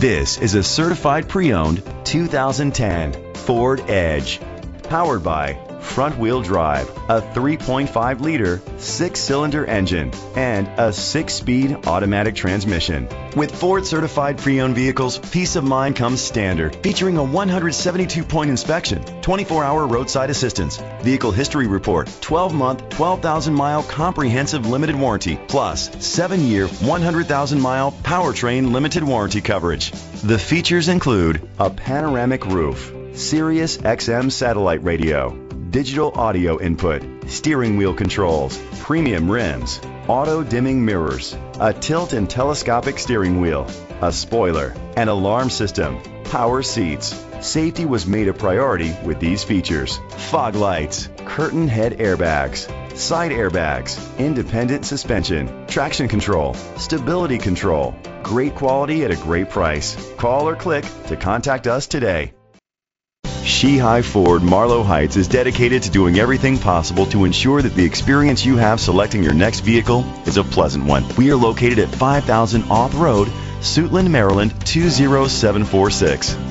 This is a certified pre-owned 2010 Ford Edge, powered by front-wheel drive, a 3.5-liter six-cylinder engine, and a six-speed automatic transmission. With Ford certified pre-owned vehicles, peace of mind comes standard, featuring a 172-point inspection, 24-hour roadside assistance, vehicle history report, 12-month, 12,000-mile comprehensive limited warranty, plus 7-year, 100,000-mile powertrain limited warranty coverage. The features include a panoramic roof, Sirius XM satellite radio, digital audio input, steering wheel controls, premium rims, auto dimming mirrors, a tilt and telescopic steering wheel, a spoiler, an alarm system, power seats. Safety was made a priority with these features. Fog lights, curtain head airbags, side airbags, independent suspension, traction control, stability control. Great quality at a great price. Call or click to contact us today. Sheehy Ford Marlow Heights is dedicated to doing everything possible to ensure that the experience you have selecting your next vehicle is a pleasant one. We are located at 5000 Auth Road, Suitland, Maryland 20746.